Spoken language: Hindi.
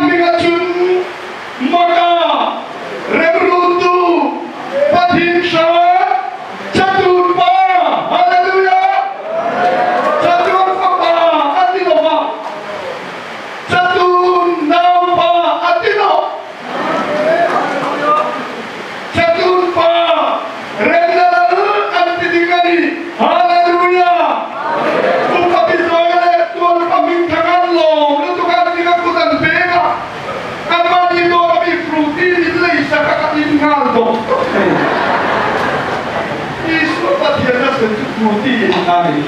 বিঘা চুন ṣe ká rè